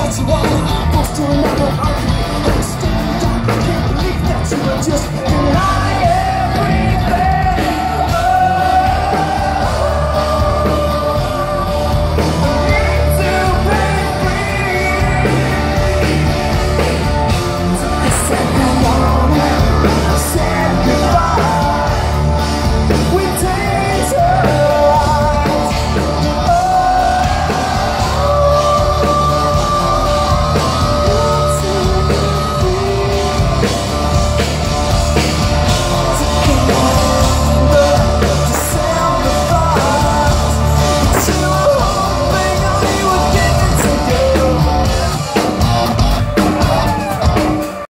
what to want. Goes to another